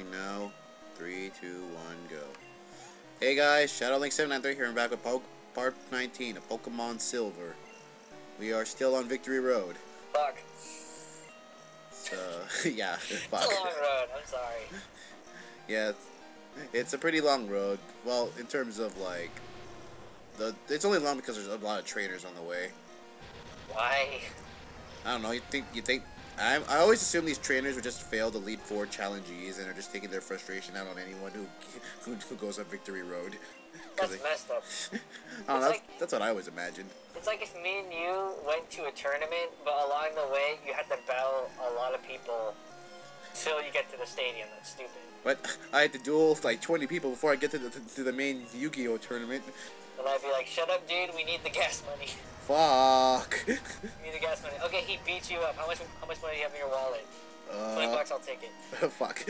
Now, three, two, one, go. Hey guys, ShadowLink793 here and back with po part 19 of Pokemon Silver. We are still on Victory Road. Fuck. So, yeah, fuck. It's a long road. I'm sorry. Yeah, it's, it's a pretty long road. Well, in terms of like, the it's only long because there's a lot of trainers on the way. Why? I don't know. You think you think I I always assume these trainers would just fail the Elite Four challenges and are just taking their frustration out on anyone who who, who goes up Victory road. That's they- messed up. I don't know, It's that's, like- that's what I always imagined. It's like if me and you went to a tournament, but along the way you had to battle a lot of people till you get to the stadium. That's stupid. But I had to duel like 20 people before I get to the, to the main Yu-Gi-Oh tournament. And I'd be like, "Shut up, dude. We need the gas money. Fuck. we need the gas money." Okay, he beat you up. How much? How much money do you have in your wallet? Twenty Uh, bucks. I'll take it. fuck.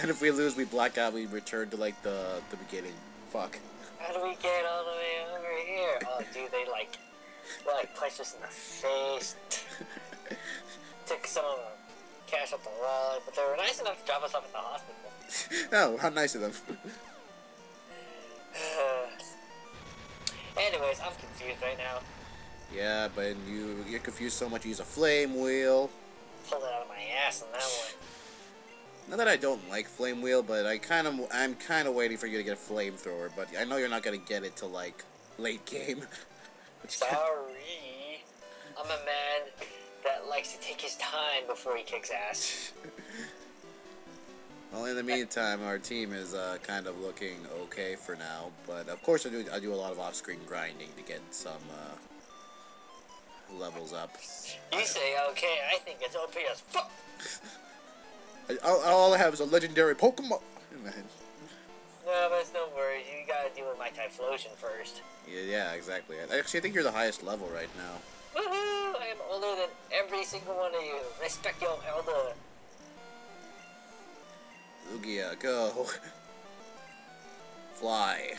And if we lose, we black out. We return to like the the beginning. Fuck. How do we get all the way over here? Oh, dude, they like, they like punched us in the face. Took some of the cash out the wallet, but they were nice enough to drop us off at the hospital. oh, how nice of them. Anyways, I'm confused right now. Yeah, but you you're confused so much. You use a flame wheel. Pulled it out of my ass on that one. Not that I don't like flame wheel, but I kind of I'm kind of waiting for you to get a flamethrower. But I know you're not gonna get it till like late game. Sorry. I'm a man that likes to take his time before he kicks ass. Well, in the meantime, our team is uh, kind of looking okay for now. But of course, I do I do a lot of off-screen grinding to get some uh, levels up. You say okay, I think it's OP as fuck. All, all I have is a legendary Pokemon. No, but it's no worries. You gotta deal with my Typhlosion first. Yeah, yeah, exactly. Actually, I think you're the highest level right now. Woohoo! I am older than every single one of you. Respect your elder. Lugia, go. Fly.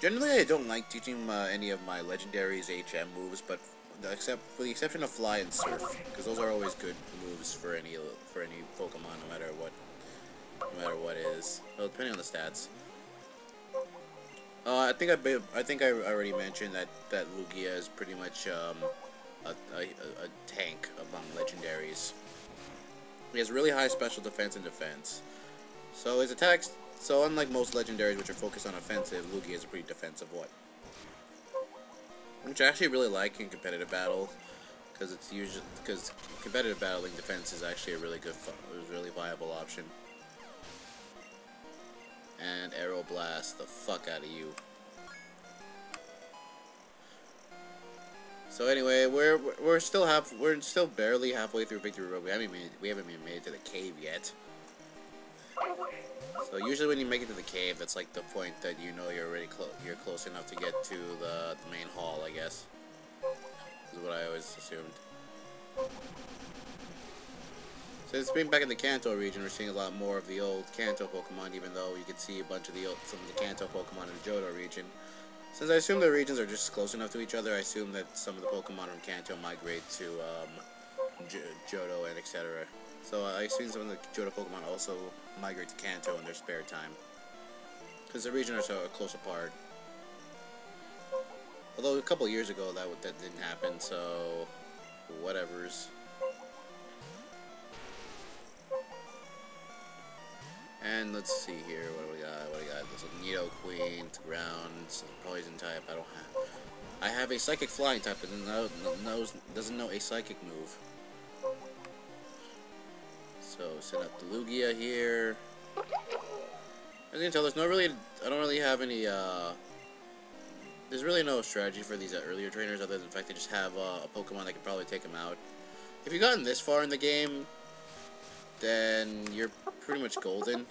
Generally, I don't like teaching uh, any of my legendaries HM moves, but except for the exception of Fly and Surf, because those are always good moves for any for any Pokemon, no matter what, no matter what is. Well, depending on the stats. Uh, I think I I think I already mentioned that that Lugia is pretty much um, a, a, a tank among legendaries. He has really high special defense and defense. So his attacks, so unlike most legendaries which are focused on offensive, Lugia is a pretty defensive one. Which I actually really like in competitive battle, because it's usually because competitive battling defense is actually a really good, a really viable option. And Aeroblast the fuck out of you. So anyway, we're we're still half we're still barely halfway through Victory Road. We haven't made we haven't even made it to the cave yet. So usually when you make it to the cave, that's like the point that you know you're already close. You're close enough to get to the, the main hall, I guess. Is what I always assumed. Since being back in the Kanto region, we're seeing a lot more of the old Kanto Pokemon, even though you can see a bunch of the old, some of the Kanto Pokemon in the Johto region. Since I assume the regions are just close enough to each other, I assume that some of the Pokemon from Kanto migrate to um, Johto and etc. So uh, I assume some of the Johto Pokemon also migrate to Kanto in their spare time. Because the regions are so close apart. Although a couple years ago that that didn't happen, so whatever's. And let's see here, what do we got? What do we got? A Nido Queen, ground, poison type. I don't have. I have a psychic flying type, no, knows doesn't know a psychic move. So set up the Lugia here. As you can tell, there's no really. I don't really have any. uh... There's really no strategy for these uh, earlier trainers, other than the fact they just have uh, a Pokemon that can probably take them out. If you've gotten this far in the game, then you're pretty much golden.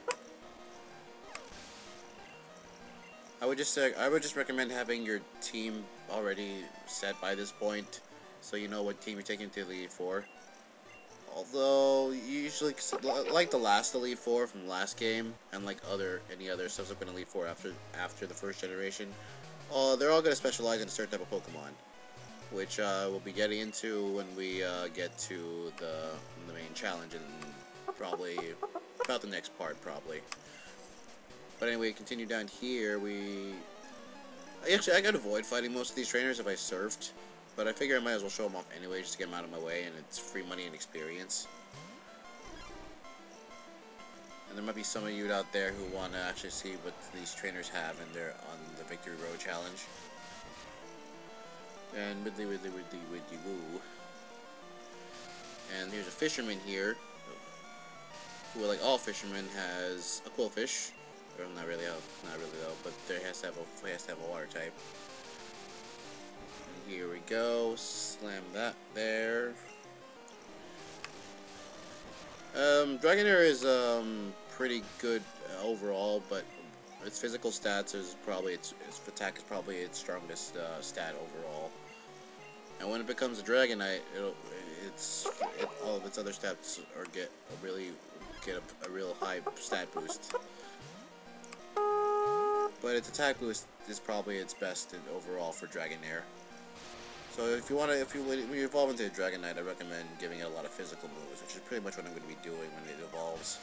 I would just say I would just recommend having your team already set by this point, so you know what team you're taking to the Elite Four. Although usually, like the last Elite Four from the last game, and like other any other subsequent Elite Four after after the first generation, uh, they're all gonna specialize in a certain type of Pokemon. which uh, we'll be getting into when we uh, get to the the main challenge and probably about the next part probably. But anyway, continue down here. We actually I got to avoid fighting most of these trainers if I surfed, but I figure I might as well show them off anyway, just to get them out of my way, and it's free money and experience. And there might be some of you out there who want to actually see what these trainers have in their on the Victory Road Challenge. And widdly widdly widdly widdly woo. And here's a fisherman here, who, like all fishermen, has a Qwilfish. Or not really, uh, not really though, but there has to have a has to have a water type. Here we go. Slam that there. Um, Dragonair is um pretty good overall, but its physical stats is probably its, its attack is probably its strongest uh, stat overall. And when it becomes a Dragonite, it'll it's it, all of its other stats are get a really get a, a real high stat boost. But its attack boost is probably its best overall for Dragonair. So if you want to, if you when you evolve into a Dragonite, I recommend giving it a lot of physical moves, which is pretty much what I'm going to be doing when it evolves.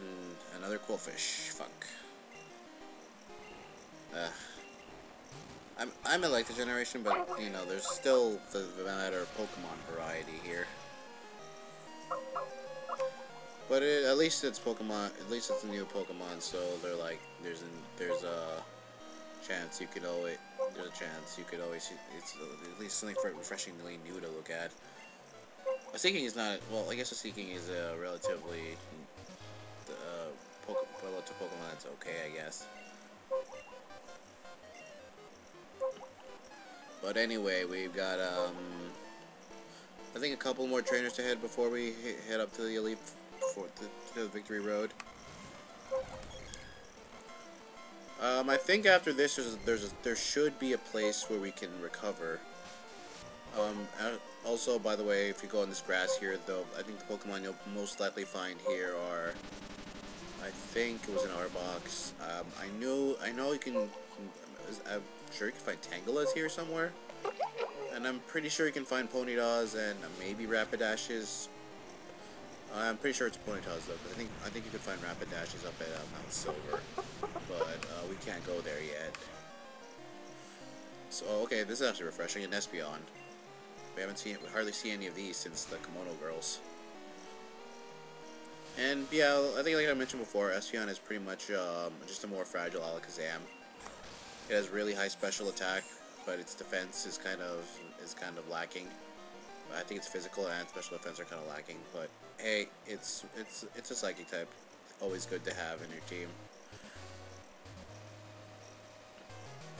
And another Qwilfish. Fuck. Uh, I'm I'm a like the generation, but you know, there's still the, the matter of Pokemon variety here. But it, at least it's Pokemon. At least it's a new Pokemon, so they're like there's an, there's a chance you could always there's a chance you could always it's at least something refreshingly new to look at. A Seaking is not well. I guess a Seaking is a relatively uh, Poke, relative Pokemon. It's okay, I guess. But anyway, we've got um, I think a couple more trainers to head before we head up to the Elite Four the, to the victory road. Um, I think after this, there's there's a, there should be a place where we can recover. Um, also, by the way, if you go on this grass here, though, I think the Pokemon you'll most likely find here are, I think it was an Arbok. Um, I know, I know you can, I'm sure you can find Tangelas here somewhere. And I'm pretty sure you can find Ponytas and maybe Rapidashes I'm pretty sure it's Ponyta's though, because I think I think you can find Rapidashes up at uh, Mount Silver, but uh, we can't go there yet. So okay, this is actually refreshing. And Espeon. We haven't seen, we hardly see any of these since the Kimono Girls. And yeah, I think like I mentioned before, Espeon is pretty much um, just a more fragile Alakazam. It has really high special attack, but its defense is kind of is kind of lacking. I think its physical and special defense are kind of lacking, but hey, it's it's it's a psychic type. Always good to have in your team.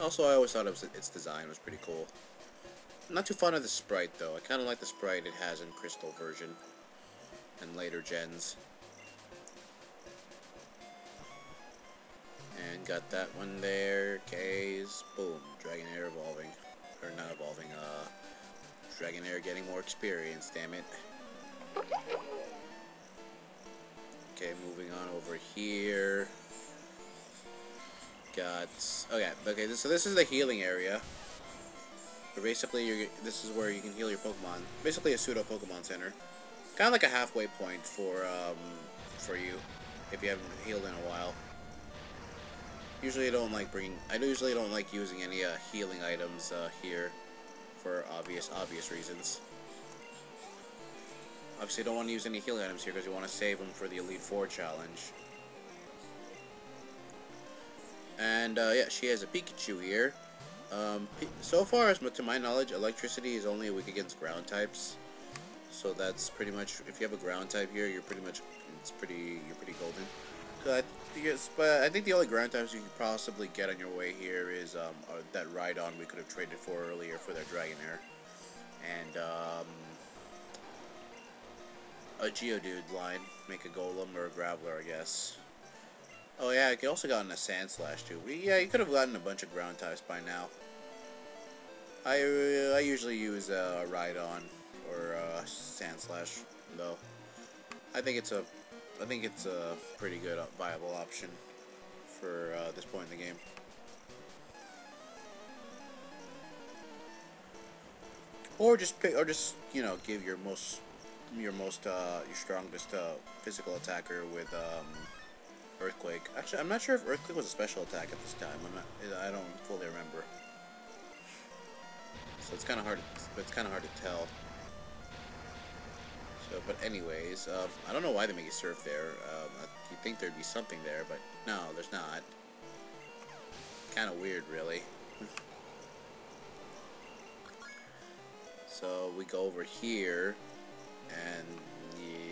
Also, I always thought it was, its design was pretty cool. not too fond of the sprite, though. I kind of like the sprite it has in Crystal version and later gens. And got that one there. K's. Boom. Dragonair evolving. Or not evolving, uh... Dragonair getting more experience, damn it. Okay, moving on over here. Got okay, okay. So this is the healing area. Where basically, you this is where you can heal your Pokemon. Basically, a pseudo Pokemon center. Kind of like a halfway point for um, for you if you haven't healed in a while. Usually, I don't like bringing. I usually don't like using any uh, healing items uh, here for obvious obvious reasons. Obviously, don't want to use any healing items here because you want to save them for the Elite Four challenge. And uh, yeah, she has a Pikachu here. Um, so far, as to my knowledge, electricity is only weak against ground types. So that's pretty much if you have a ground type here, you're pretty much it's pretty you're pretty golden. I, but I think the only ground types you could possibly get on your way here is um, uh, that Rhydon we could have traded for earlier for their Dragonair, and um, a Geodude line, make a Golem or a Graveler, I guess. Oh yeah, I could also gotten a Sandslash too. Yeah, you could have gotten a bunch of ground types by now. I, uh, I usually use uh, a Rhydon or a Sandslash, though. I think it's a I think it's a pretty good uh, viable option for uh, this point in the game. Or just pick, or just you know, give your most, your most, uh, your strongest uh, physical attacker with um, earthquake. Actually, I'm not sure if earthquake was a special attack at this time. I'm not, I don't fully remember. So it's kind of hard. It's kind of hard to tell. So, but anyways, uh, I don't know why they make you surf there. Um, you think there'd be something there, but no, there's not. Kind of weird, really. so we go over here, and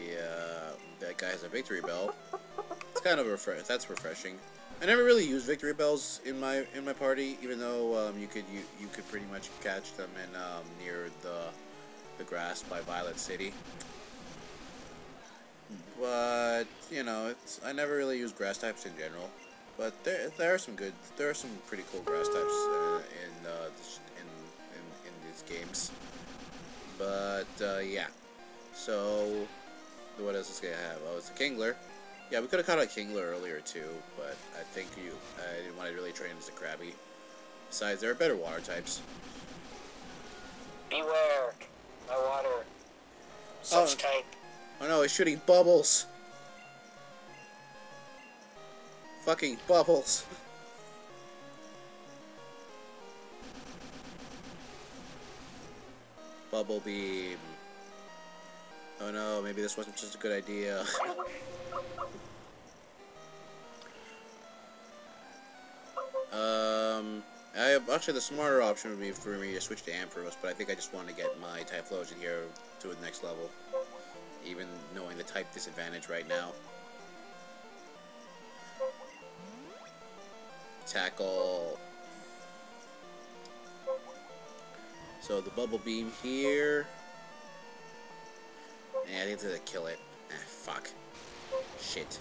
yeah, that guy has a Victreebel. It's kind of refresh. That's refreshing. I never really used Victreebels in my in my party, even though um, you could you you could pretty much catch them in um, near the the grass by Violet City. But you know, it's I never really use grass types in general. But there there are some good there are some pretty cool grass types uh, in, uh, in in in these games. But uh, yeah, so what else is gonna have? Oh, it's a Kingler. Yeah, we could have caught a Kingler earlier too, but I think you I didn't want to really train as a Krabby. Besides, there are better water types. Beware, my water. Such Oh. type. Oh no, he's shooting bubbles. Fucking bubbles. Bubble beam. Oh no, maybe this wasn't just a good idea. um, I actually the smarter option would be for me to switch to Ampharos, but I think I just want to get my Typhlosion here to the next level even knowing the type disadvantage right now. Tackle. So the bubble beam here. Yeah, I think it's gonna kill it. Ah, fuck. Shit.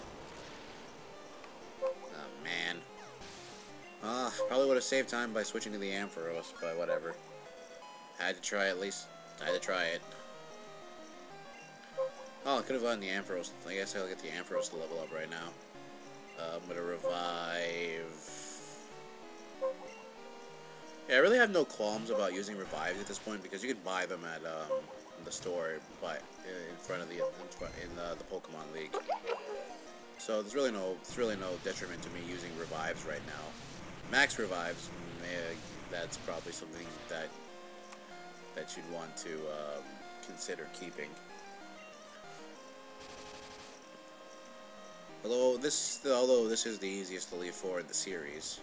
Oh man. Ah, probably would have saved time by switching to the Ampharos, but whatever. Had to try at least. I Had to try it. Oh, I could have gotten the Ampharos. I guess I'll get the Ampharos to level up right now. Uh, I'm gonna revive. Yeah, I really have no qualms about using revives at this point because you can buy them at um, the store, but in front of the in, front, in uh, the Pokemon League. So there's really no there's really no detriment to me using revives right now. Max revives, that's probably something that that you'd want to um, consider keeping. Although this, although this is the easiest to leave for in the series.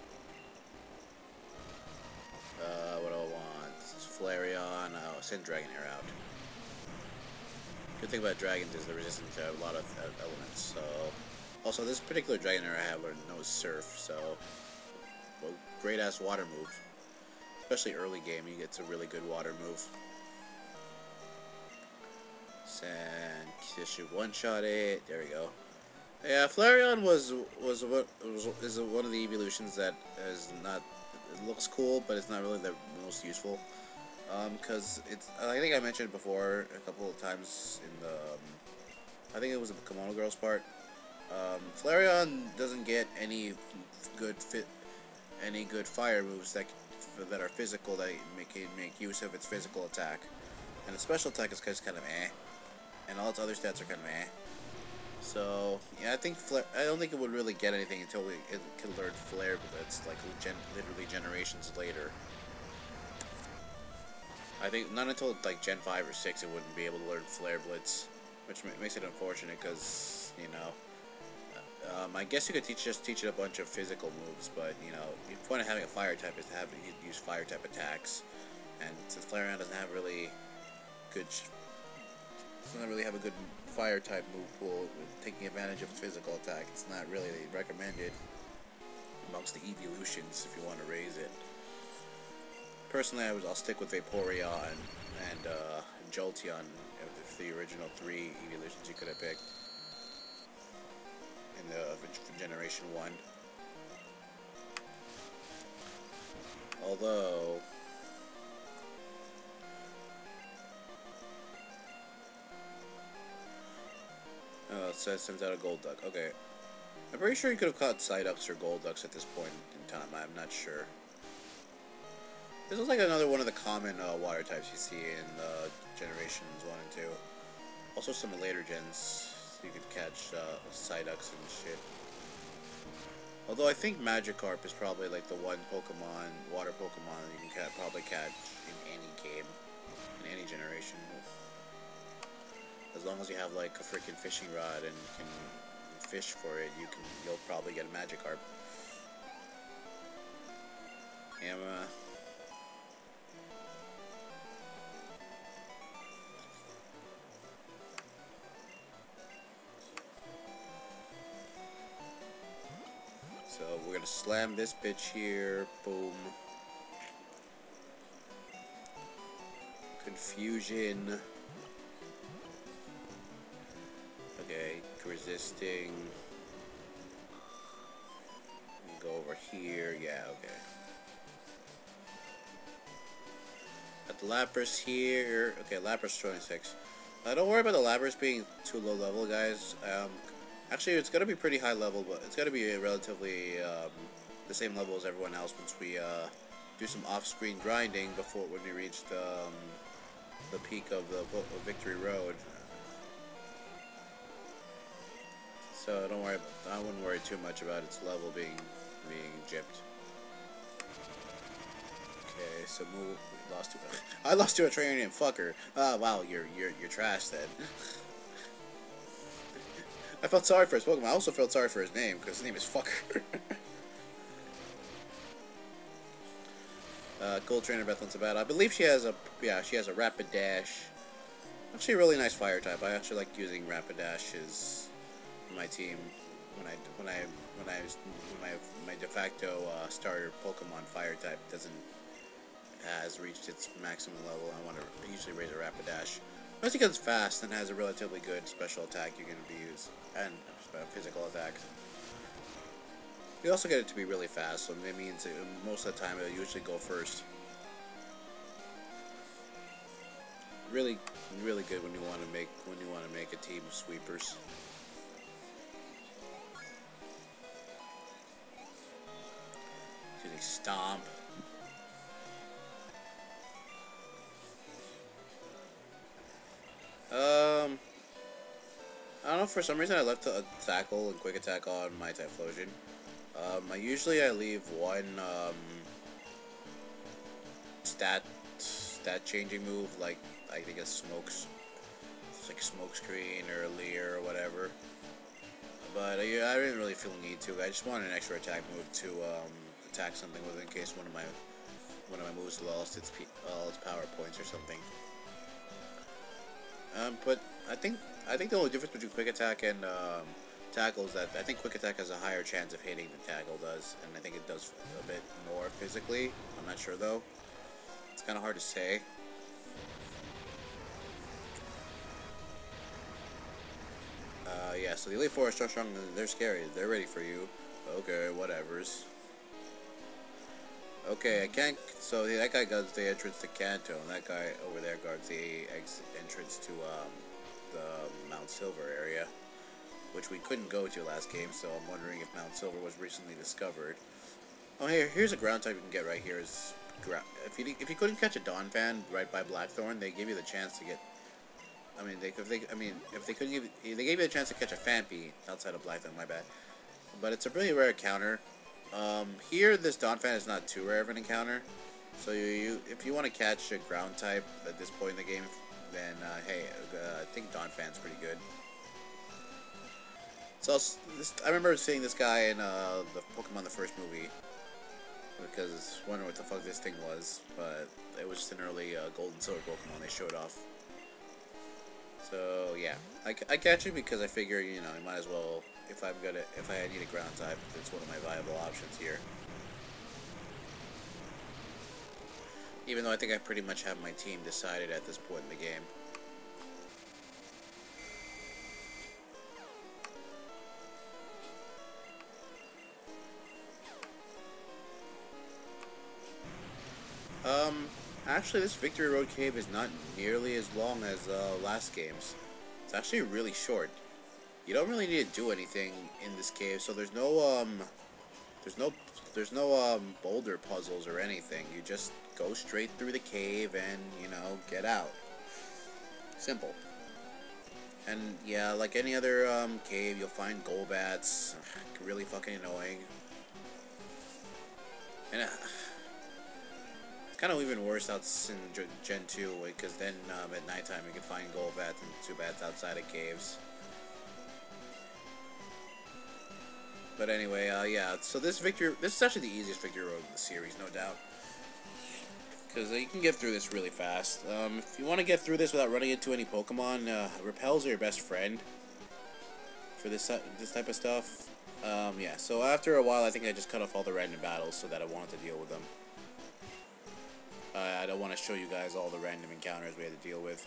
Uh, what do I want? This is Flareon. Oh, send Dragonair out. Good thing about dragons is they're resistant to a lot of elements. So, also this particular Dragonair I have knows Surf. So, well, great ass water move. Especially early game, you get a really good water move. Sand tissue one shot it. There we go. Yeah, Flareon was was what was is one of the evolutions that is not it looks cool, but it's not really the most useful. Um, because it's I think I mentioned before a couple of times in the um, I think it was the Kimono Girls part. Um, Flareon doesn't get any good fit any good fire moves that that are physical that make make use of its physical attack, and the special attack is just kind of eh, and all its other stats are kind of eh. So yeah, I think Fla- I don't think it would really get anything until we it could learn Flare Blitz, like gen- literally generations later. I think not until like Gen five or six it wouldn't be able to learn Flare Blitz, which ma- makes it unfortunate because you know. Um, I guess you could teach just teach it a bunch of physical moves, but you know the point of having a fire type is to have it use fire type attacks, and since Flareon doesn't have really good, doesn't really have a good fire type move pool taking advantage of physical attack. It's not really recommended amongst the evolutions if you want to raise it. Personally, I was, I'll stick with Vaporeon and uh, Jolteon, of the, original three evolutions you could have picked in the for Generation 1. Although, Oh, it says sends out a Golduck. Okay. I'm pretty sure you could have caught Psyducks or Golducks at this point in time. I'm not sure. This is like another one of the common uh, water types you see in uh, Generations 1 and 2. Also some later gens, so you could catch uh, Psyducks and shit. Although I think Magikarp is probably like the one Pokemon, water Pokemon you can ca probably catch in any game, in any generation. As long as you have like a freaking fishing rod and can fish for it, you can you'll probably get a magic Magikarp. Emma. Uh, so we're gonna slam this bitch here. Boom. Confusion. Resisting. Go over here. Yeah, okay. Got the Lapras here. Okay, Lapras 26. Uh, don't worry about the Lapras being too low level, guys. Um, Actually, it's going to be pretty high level, but it's going to be relatively um, the same level as everyone else once we uh, do some off-screen grinding before when we reach the, um, the peak of the of Victory Road. So don't worry. I wouldn't worry too much about its level being being gypped. Okay, so move. Lost to. I lost to a trainer named Fucker. Ah, wow, you're you're you're trash then. I felt sorry for his Pokemon. I also felt sorry for his name, because his name is Fucker. uh, Gold Trainer Bethlen Sabat. I believe she has a, yeah, she has a Rapidash. Actually, a really nice fire type. I actually like using Rapidashes in my team when I, when I, when I, when my, my de facto uh, starter Pokemon fire type doesn't, has reached its maximum level. I want to usually raise a Rapidash. Mostly because it's fast and has a relatively good special attack you can use, and physical attack. You also get it to be really fast, so it means it, most of the time it'll usually go first. Really, really good when you want to make when you want to make a team of sweepers. Stomp. Um, I don't know. For some reason, I left a tackle and quick attack on my Typhlosion. Um, I usually I leave one um, stat stat changing move, like I think it's smokes, it's like smoke screen or leer or whatever. But I, I didn't really feel the need to. I just wanted an extra attack move to um, attack something with in case one of my one of my moves lost its all its power points or something. Um, but I think I think the only difference between quick attack and um, tackle is that I think quick attack has a higher chance of hitting than tackle does, and I think it does a bit more physically. I'm not sure though. It's kind of hard to say. Uh, yeah, so the Elite Four are so strong, they're scary. They're ready for you. Okay, whatevers. Okay, I can't. So that guy guards the entrance to Kanto, and that guy over there guards the entrance to um, the Mount Silver area, which we couldn't go to last game. So I'm wondering if Mount Silver was recently discovered. Oh, here, here's a ground type you can get right here. Is if you if you couldn't catch a Donphan right by Blackthorn, they give you the chance to get. I mean, they if they I mean if they couldn't give they gave you a chance to catch a Phanpy outside of Blackthorn. My bad, but it's a really rare counter. Um, here, this Donphan is not too rare of an encounter. So you, you if you want to catch a ground type at this point in the game, then uh, hey, uh, I think Donphan's pretty good. So this, I remember seeing this guy in uh, the Pokemon the first movie because wondering what the fuck this thing was, but it was just an early uh, Gold and Silver Pokemon they showed off. So yeah, I, I catch it because I figure you know I might as well if I'm gonna if I need a ground type, it's one of my viable options here. Even though I think I pretty much have my team decided at this point in the game. Um, actually, this Victory Road Cave is not nearly as long as uh, last game's. It's actually really short. You don't really need to do anything in this cave, so there's no, um, there's no there's no um, boulder puzzles or anything. You just go straight through the cave and you know get out. Simple. And yeah, like any other um, cave, you'll find Golbats. Really fucking annoying. And uh, it's kind of even worse out in Gen 2, because then um, at nighttime you can find Golbats and Zubats outside of caves. But anyway, uh, yeah, so this victory, this is actually the easiest victory road in the series, no doubt. Because uh, you can get through this really fast. Um, if you want to get through this without running into any Pokemon, uh, Repels are your best friend for this, uh, this type of stuff. Um, yeah, so after a while, I think I just cut off all the random battles so that I wanted to deal with them. I don't want to show you guys all the random encounters we had to deal with.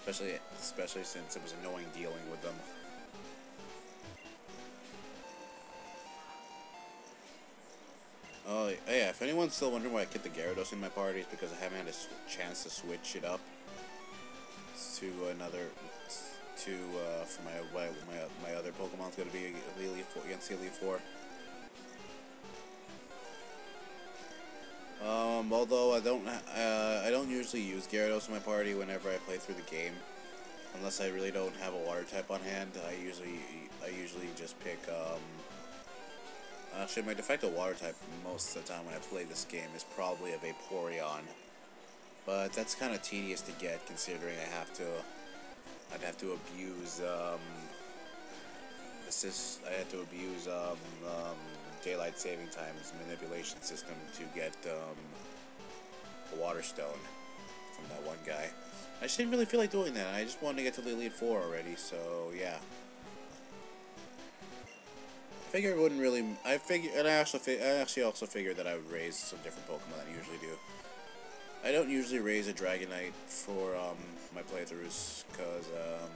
Especially, especially since it was annoying dealing with them. Oh, yeah, if anyone's still wondering why I kept the Gyarados in my party, it's because I haven't had a chance to switch it up to another, to, uh, for my, my, my, other Pokemon's gonna be Elite Four, against the Elite Four. Um, although I don't, uh, I don't usually use Gyarados in my party whenever I play through the game. Unless I really don't have a water type on hand, I usually, I usually just pick, um, Actually, my de facto water type most of the time when I play this game is probably a Vaporeon. But that's kind of tedious to get considering I have to... I'd have to abuse, um... Assist, I had to abuse, um, um, Daylight Saving Time's manipulation system to get, um, the Water Stone from that one guy. I just didn't really feel like doing that. I just wanted to get to the Elite Four already, so yeah figure it wouldn't really. I figure, and I also, I actually also figured that I would raise some different Pokemon than I usually do. I don't usually raise a Dragonite for um, my playthroughs because um,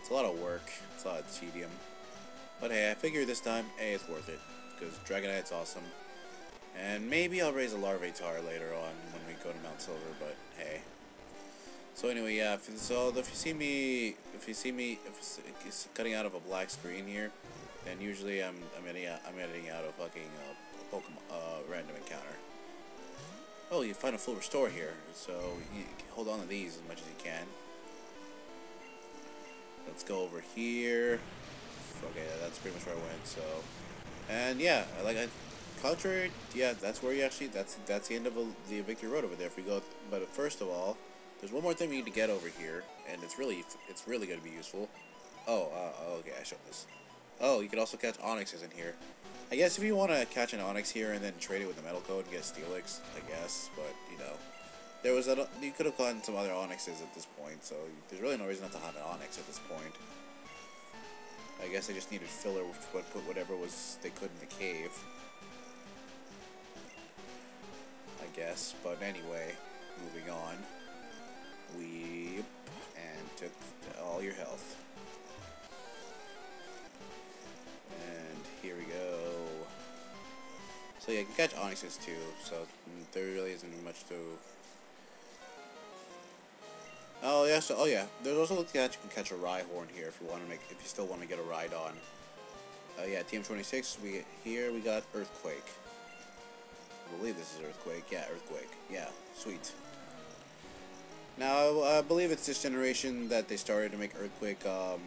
it's a lot of work. It's a lot of tedium. But hey, I figure this time, hey, it's worth it because Dragonite's awesome. And maybe I'll raise a Larvitar later on when we go to Mount Silver. But hey. So anyway, yeah. So if you see me, if you see me, if cutting out of a black screen here, and usually I'm I'm editing out, I'm editing out a fucking uh, Pokemon uh, random encounter. Oh, you find a full restore here, so hold on to these as much as you can. Let's go over here. Okay, that's pretty much where I went. So, and yeah, like I, contrary, yeah, that's where you actually that's that's the end of a, the victory road over there. If we go, but first of all, there's one more thing we need to get over here, and it's really it's really going to be useful. Oh, uh, okay, I showed this. Oh, you could also catch Onixes in here. I guess if you want to catch an Onix here and then trade it with the Metal Coat and get Steelix, I guess, but, you know. There was a, you could have gotten some other Onixes at this point, so there's really no reason not to have an Onix at this point. I guess they just needed filler, but put whatever was they could in the cave. I guess, but anyway, moving on. Weep, You can catch Onixes too, so there really isn't much to... Oh yeah, so, oh yeah, there's also looking at you can catch a Rhyhorn here if you want to make, if you still want to get a Rhydon. Uh, yeah, TM26. we here we got Earthquake. I believe this is Earthquake. Yeah, Earthquake. Yeah, sweet. Now, I believe it's this generation that they started to make Earthquake, um,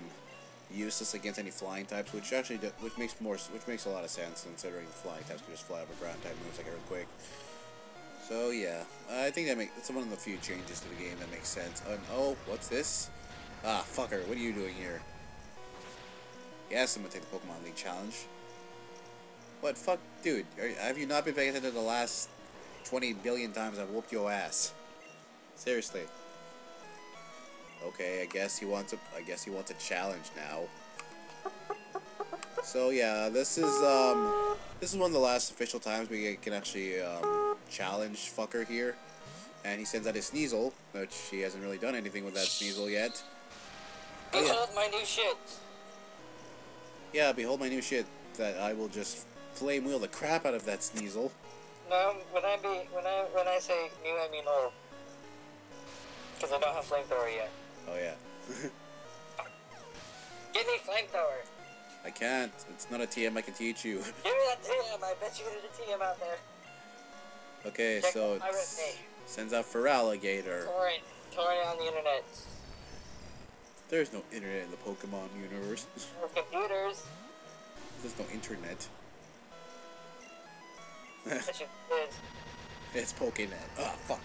useless against any flying types, which actually do, which makes more which makes a lot of sense considering flying types can just fly over ground type moves like Earthquake. So yeah, I think that makes it's one of the few changes to the game that makes sense. And oh, what's this? Ah, fucker, what are you doing here? Yes, I'm gonna take the Pokemon League challenge. What fuck, dude? Are, have you not been paying attention to the last 20 billion times I've whooped your ass? Seriously. Okay, I guess he wants a. I guess he wants a challenge now. So yeah, this is um, this is one of the last official times we can actually um, challenge fucker here, and he sends out his Sneasel, which he hasn't really done anything with that Sneasel yet. Behold yeah. my new shit. Yeah, behold my new shit. That I will just flame wheel the crap out of that Sneasel. No, when I be when I when I say new, I mean old. Because I don't have flamethrower yet. Oh yeah. Give me flamethrower. I can't. It's not a TM I can teach you. Give me that TM. I bet you there's a TM out there. Okay, Check so the pirate it's, bay. sends out Feraligatr. Torrent. Torrent on the internet. There's no internet in the Pokemon universe. With computers. There's no internet. That you did. it's Pokenet. Oh fuck.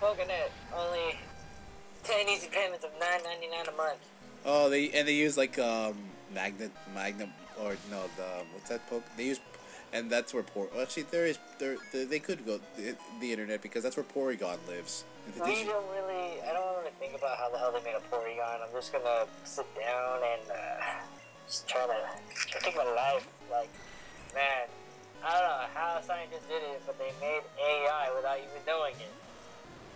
Pokenet. Only 10 easy payments of nine ninety nine a month. oh, they and they use like um magnet magnum or no the what's that poke? They use and that's where Por. Well, actually, there is there they, they could go the, the internet because that's where Porygon lives. We don't really. I don't want to think about how the hell they made a Porygon. I'm just gonna sit down and uh, just try to think about life. Like, man, I don't know how scientists did it, but they made AI without even knowing it.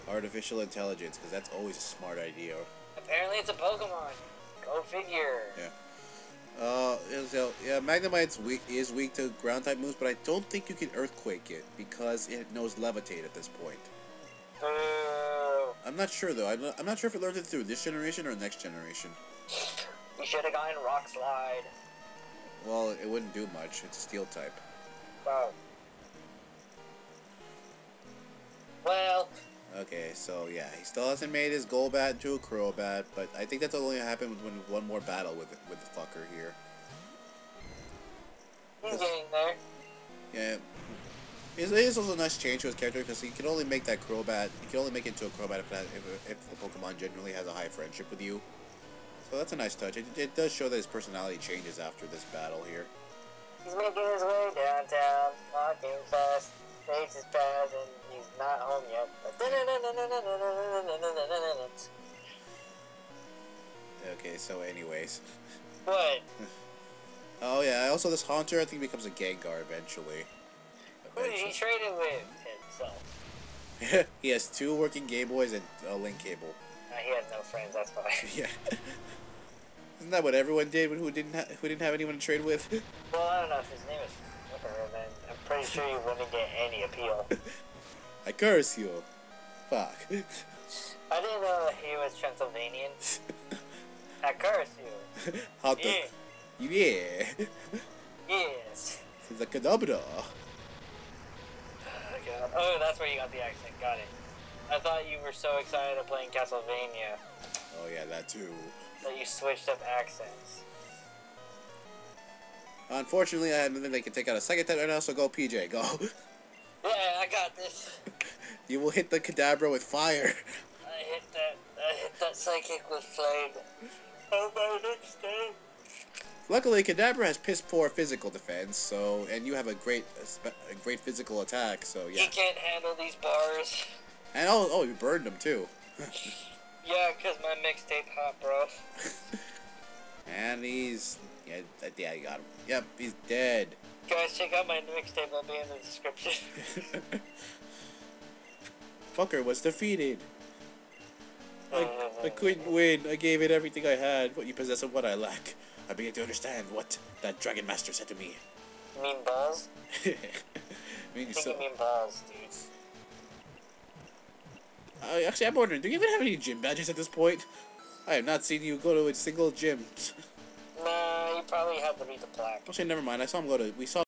Artificial intelligence because that's always a smart idea. Apparently, it's a Pokemon. Go figure. Yeah. Uh, so yeah, Magnemite's weak is weak to ground type moves, but I don't think you can Earthquake it because it knows Levitate at this point. Boo. I'm not sure though. I'm not, I'm not sure if it learned it through this generation or next generation. You should have gotten Rock Slide. Well, it wouldn't do much. It's a Steel type. Wow. Well, Okay, so yeah, he still hasn't made his Golbat into a Crobat, but I think that's only happened when one more battle with with the fucker here. he's getting there. Yeah. It is also a nice change to his character because he can only make that Crobat. He can only make it into a Crobat if, that, if, if the Pokemon generally has a high friendship with you. So that's a nice touch. It, it does show that his personality changes after this battle here. He's making his way downtown, walking fast, takes his path, and he's not home yet. Okay, so anyways. What? Oh yeah, also this Haunter I think becomes a Gengar eventually. Who did he trade it with? Himself. he has two working Game Boys and a link cable. Uh, he has no friends, that's why. Yeah. Isn't that what everyone did who didn't ha- who didn't have anyone to trade with? well, I don't know if his name is Flipper, then pretty sure he wouldn't get any appeal. I curse you. Fuck. I didn't know he was Transylvanian. I curse you. Haunter. Yeah. Yeah. Yes. He's a Kadabra. Oh. Oh, that's where you got the accent. Got it. I thought you were so excited of playing Castlevania Oh yeah, that too. that you switched up accents. Unfortunately, I had nothing that can take out a second time right now, so go PJ, go. Yeah, I got this. you will hit the Kadabra with fire. I hit that. I hit that psychic with flame. Oh my next day. Luckily, Kadabra has piss poor physical defense, so and you have a great, a, great physical attack, so yeah. He can't handle these bars. And oh, oh, you burned him too. Yeah, cause my mixtape hot, bro. and he's yeah, that- yeah, you got him. Yep, he's dead. Guys, check out my mixtape. I'll be in the description. Fucker was defeated. I, I couldn't win. I gave it everything I had. What you possess and what I lack. I begin to understand what that Dragon Master said to me. You mean balls? I mean, I so, you mean balls, dude. uh, actually, I'm wondering, do you even have any gym badges at this point? I have not seen you go to a single gym. Nah, you probably have to read the plaque. Actually, never mind. I saw him go to. We saw